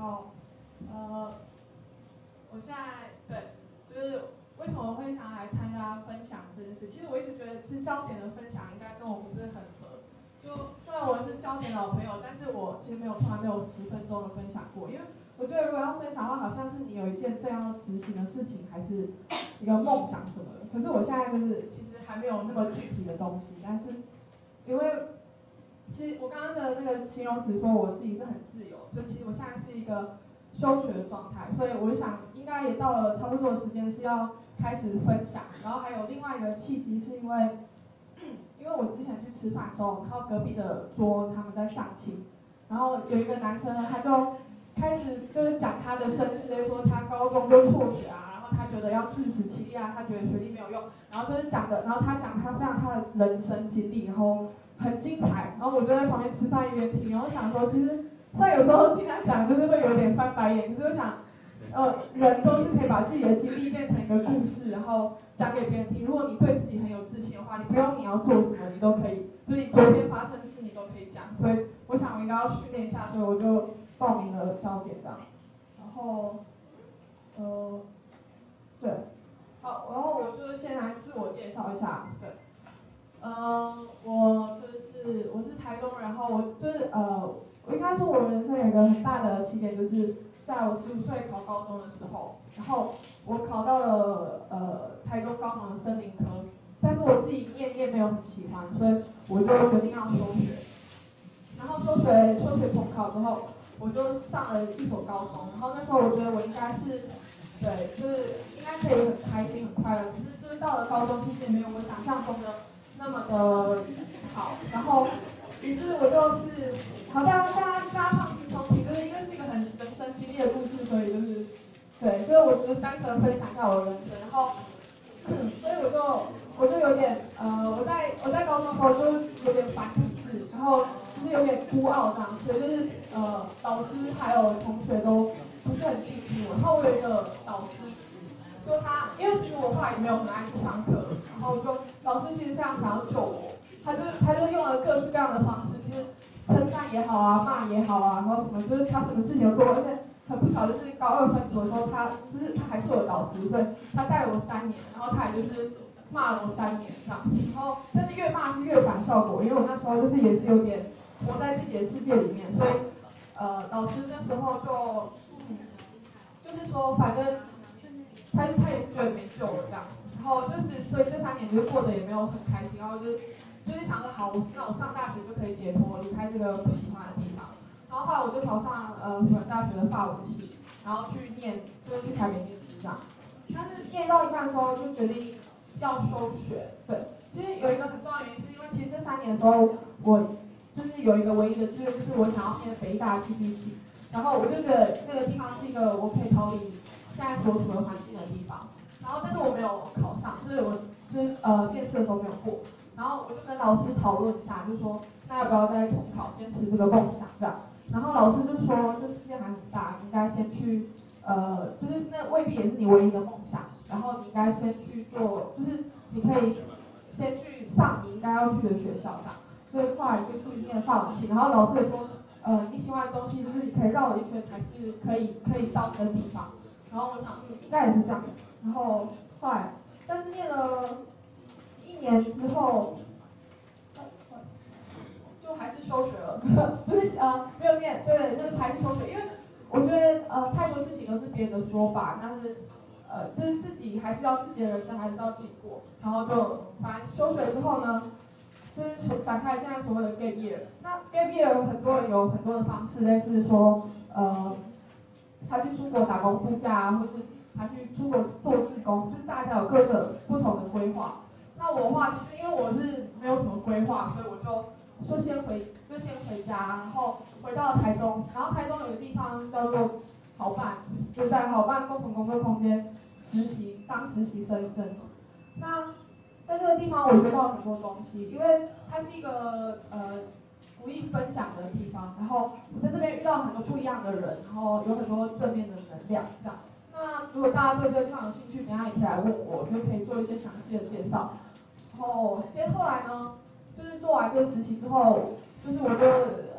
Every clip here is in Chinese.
后呃，我现在对，就是为什么会想来参加分享这件事？其实我一直觉得，其实焦点的分享应该跟我不是很合。就虽然我是焦点老朋友，但是我其实没有从来没有十分钟的分享过，因为我觉得如果要分享的话，好像是你有一件这样要执行的事情，还是一个梦想什么的。可是我现在就是其实还没有那么具体的东西，但是因为其实我刚刚的那个形容词说我自己是很自由，就其实我现在是一个休学的状态，所以我想应该也到了差不多的时间是要开始分享。然后还有另外一个契机是因为。因为我之前去吃饭的时候，然后隔壁的桌他们在相亲，然后有一个男生呢，他就开始就是讲他的身世，说他高中就辍学啊，然后他觉得要自食其力啊，他觉得学历没有用，然后就是讲的，然后他讲他非常他的人生经历，然后很精彩，然后我就在旁边吃饭一边听，然后想说，其实虽然有时候听他讲就是会有点翻白眼，可是我想。呃，人都是可以把自己的经历变成一个故事，然后讲给别人听。如果你对自己很有自信的话，你不用你要做什么，你都可以，就是你昨天发生的事你都可以讲。所以我想我应该要训练一下，所以我就报名了焦点这样。然后，呃，对，好，然后我就是先来自我介绍一下，对，嗯，我就是我是台中，然后我就是呃，我应该说我人生有一个很大的起点就是。在我十五岁考高中的时候，然后我考到了呃台中高中的森林科，但是我自己念念没有很喜欢，所以我就决定要休学。然后休学休学重考之后，我就上了一所高中。然后那时候我觉得我应该是，对，就是应该可以很开心很快乐。可是就是到了高中，其实也没有我想象中的那么的好。然后于是我就是，好像大家大家放轻松，就是因为是一个很人生经历的故事，所以就是，对，所以我只是单纯分享一下我的人生，然后，所以我就我就有点呃，我在我在高中的时候就有点反体制，然后就是有点孤傲这样，所以就是呃，导师还有同学都不是很清楚。然后我有一个导师，就他，因为其实我后来也没有很爱去上课，然后就老师其实非常想要救我。他就他就用了各式各样的方式，就是称赞也好啊，骂也好啊，然后什么就是他什么事情都做，而且很不巧就是高二分组的时候，他就是他还是我的导师，对，他带了我三年，然后他也就是骂了我三年这样，然后但是越骂是越反效果，因为我那时候就是也是有点活在自己的世界里面，所以呃老师那时候就就是说反正他他也是觉得没救了这样，然后就是所以这三年就过得也没有很开心，然后就。就是想着好，那我上大学就可以解脱，离开这个不喜欢的地方。然后后来我就考上呃辅仁大学的法文系，然后去念，就是去台北念书这样。但是念到一半的时候就决定要休学。对，其实有一个很重要原因，是因为其实这三年的时候，我就是有一个唯一的志愿，就是我想要念北大戏剧系。然后我就觉得那个地方是一个我可以逃离现在所处的环境。然后但是我没有考上，就是我就是呃面试的时候没有过。然后我就跟老师讨论一下，就说那要不要再重考，坚持这个梦想这样。然后老师就说这世界还很大，应该先去，呃，就是那未必也是你唯一的梦想。然后你应该先去做，就是你可以先去上你应该要去的学校这样。所以后来就去念法文系。然后老师也说，呃，你喜欢的东西就是你可以绕了一圈还是可以可以到那个地方。然后我想，嗯，应该也是这样。然后快，但是念了。一年之后，就还是休学了，不是呃没有念，对，就是还是休学，因为我觉得呃太多事情都是别人的说法，但是呃就是自己还是要自己的人生还是要自己过，然后就反正休学之后呢，就是展开现在所谓的 gap year，那 gap year 很多人有很多的方式，类似说呃他去出国打工度假啊，或是他去出国做志工，就是大家有各个不同的规划。那我的话，其实因为我是没有什么规划，所以我就就先回就先回家，然后回到了台中，然后台中有个地方叫做好办，就在好办共同工作空间实习当实习生一阵子。那在这个地方，我学到了很多东西，因为它是一个呃鼓励分享的地方，然后在这边遇到很多不一样的人，然后有很多正面的能量，这样。那如果大家对这个地方有兴趣，等下也可以来问我，就可以做一些详细的介绍。然后接后来呢，就是做完这个实习之后，就是我就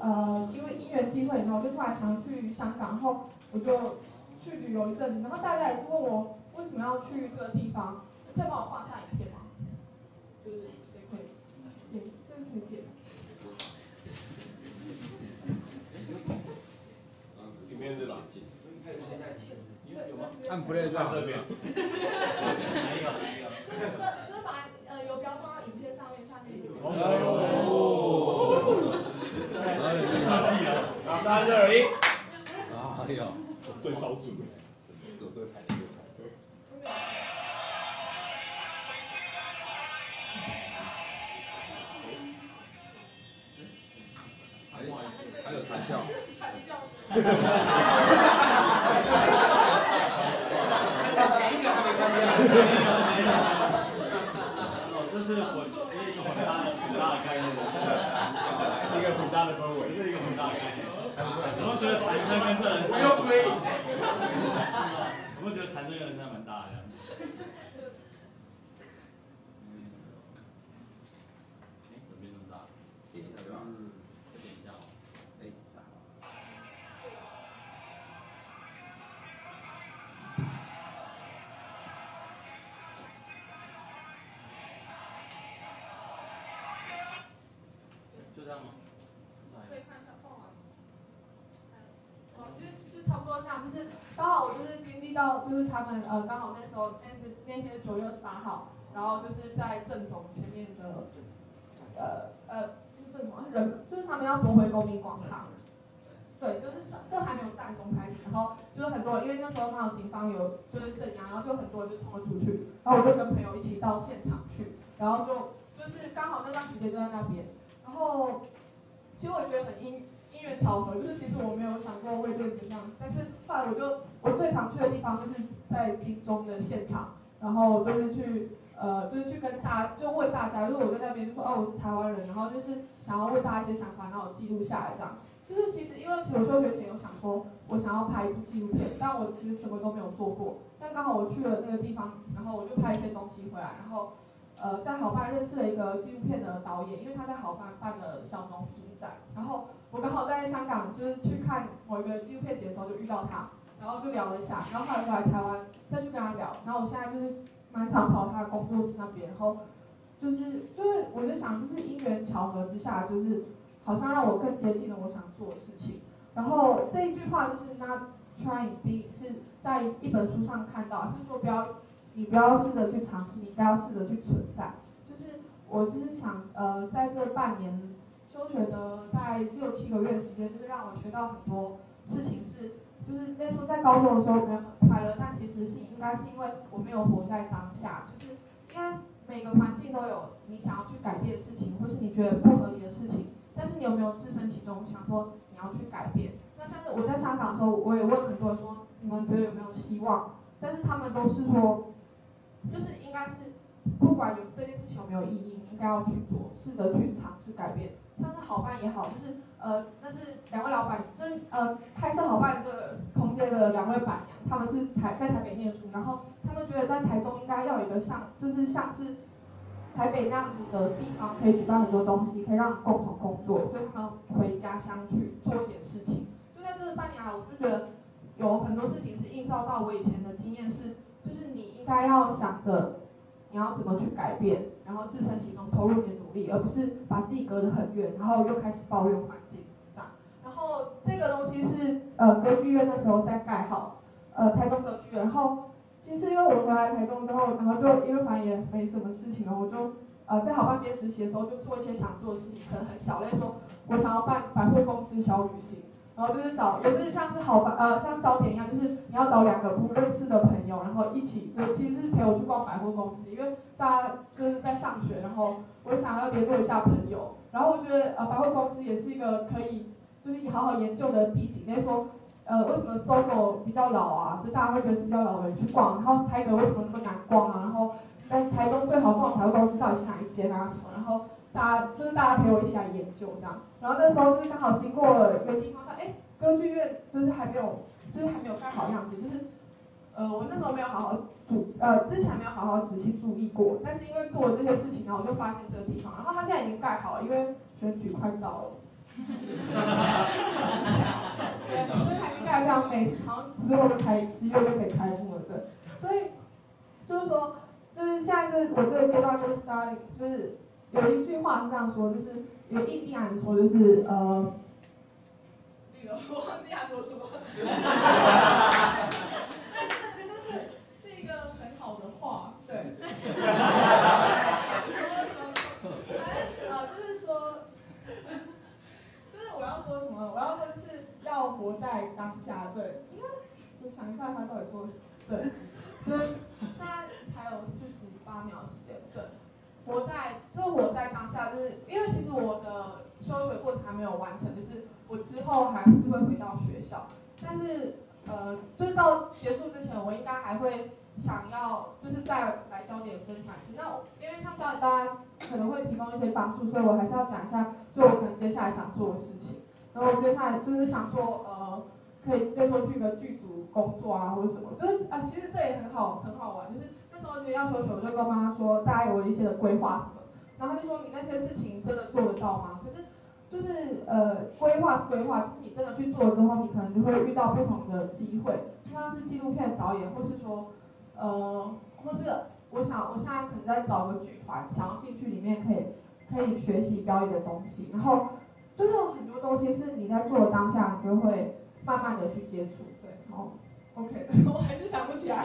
呃因为因缘机会，然后我就突然想去香港，然后我就去旅游一阵子，然后大家也是问我为什么要去这个地方，可以帮我画下影片吗？就是谁可以？对，这是影片。里面是吧？按 play 就好了。这边。哪一个？哪一个？这这这是把呃游标装到影片上面，下面有。哦。设计了。三二一。哎呦，对超准。走对排对排。还有还有惨叫。惨叫。前一个还没关掉。哦，这是混一个混搭的混搭的概念，一个很大的。有没有觉得残生跟这人不用归有没有觉得残生跟人生蛮大的？是刚好我就是经历到，就是他们呃刚好那时候那是那天是九月二十八号，然后就是在郑总前面的呃呃就是郑总人就是他们要夺回公民广场。对，就是这还没有战中开始，然后就是很多人，因为那时候刚好警方有就是镇压，然后就很多人就冲了出去，然后我就跟朋友一起到现场去，然后就就是刚好那段时间就在那边，然后其实我觉得很因因缘巧合，就是其实我没有想过会变成这样，但是后来我就我最常去的地方就是在金钟的现场，然后就是去呃就是去跟大就问大家，就是我在那边就说哦我是台湾人，然后就是想要问大家一些想法，然后我记录下来这样。就是其实因为其实我休学前有想说，我想要拍一部纪录片，但我其实什么都没有做过。但刚好我去了那个地方，然后我就拍一些东西回来，然后呃在好办认识了一个纪录片的导演，因为他在好办办了小农影展，然后我刚好在香港就是去看某一个纪录片节的时候就遇到他，然后就聊了一下，然后后来回来台湾再去跟他聊，然后我现在就是蛮常跑他的工作室那边，然后就是就是我就想这是因缘巧合之下就是。好像让我更接近了我想做的事情。然后这一句话就是 not trying be 是在一本书上看到，就是说不要你不要试着去尝试，你不要试着去存在。就是我就是想呃在这半年休学的大概六七个月时间，就是让我学到很多事情是，就是那时候在高中的时候没有很快乐，但其实是应该是因为我没有活在当下，就是应该每个环境都有你想要去改变的事情，或是你觉得不合理的事情。但是你有没有置身其中，想说你要去改变？那像是我在香港的时候，我也问很多人说，你们觉得有没有希望？但是他们都是说，就是应该是不管有这件事情有没有意义，要去做，试着去尝试改变。像是好办也好，就是呃，那是两位老板，就是呃开设好办这个空间的两位板娘，他们是台在台北念书，然后他们觉得在台中应该要有一个像，就是像是。台北那样子的地方可以举办很多东西，可以让共同工作，所以他们回家乡去做一点事情。就在这半年来，我就觉得有很多事情是映照到我以前的经验，是就是你应该要想着你要怎么去改变，然后置身其中，投入你的努力，而不是把自己隔得很远，然后又开始抱怨环境这样。然后这个东西是呃歌剧院那时候在盖好，呃台东歌剧院，然后。其实因为我回来台中之后，然后就因为反正也没什么事情了，我就呃在好办边实习的时候就做一些想做的事情，可能很小，例如说我想要办百货公司小旅行，然后就是找也是像是好办呃像招点一样，就是你要找两个不认识的朋友，然后一起就其实是陪我去逛百货公司，因为大家就是在上学，然后我想要联络一下朋友，然后我觉得呃百货公司也是一个可以就是好好研究的地景，那时候。呃，为什么搜狗比较老啊？就大家会觉得是比较老的人去逛，然后台北为什么那么难逛啊？然后在台中最好逛的百货公司到底是哪一间啊？什么？然后大家就是大家陪我一起来研究这样。然后那时候就是刚好经过了一个地方，说哎，歌剧院就是还没有，就是还没有盖好样子，就是呃我那时候没有好好注呃之前没有好好仔细注意过，但是因为做了这些事情，然后我就发现这个地方，然后它现在已经盖好了，因为选举快到了。对，所以还应该非常美，好像之后就开十月就可以开幕了，对。所以就是说，就是现在这我这个阶段就是 starting，就是有一句话是这样说，就是有印第安人说，就是呃，那个我忘记他说什么，但是就是是一个很好的话，对。呃，就是说，就是我要说什么？我要说就是要活在当下，对。因为我想一下他到底说，对，就是现在还有四十八秒时间，对。活在就是活在当下，就是因为其实我的休学过程还没有完成，就是我之后还是会回到学校，但是呃，就是到结束之前，我应该还会想要就是再来焦点分享。那我因为像焦点大家可能会提供一些帮助，所以我还是要讲一下，就我可能接下来想做的事情。然后接下来就是想做呃，可以例如说去一个剧组工作啊，或者什么，就是啊，其实这也很好很好玩，就是那时候就要求学，我就跟妈妈说，大概有一些的规划什么，然后就说你那些事情真的做得到吗？可是就是呃，规划是规划，就是你真的去做之后，你可能就会遇到不同的机会，就像是纪录片导演，或是说呃，或是我想我现在可能在找个剧团，想要进去里面可以可以学习表演的东西，然后就是有很多东西是你在做的当下，你就会慢慢的去接触，对，好，OK，我还是想不起来。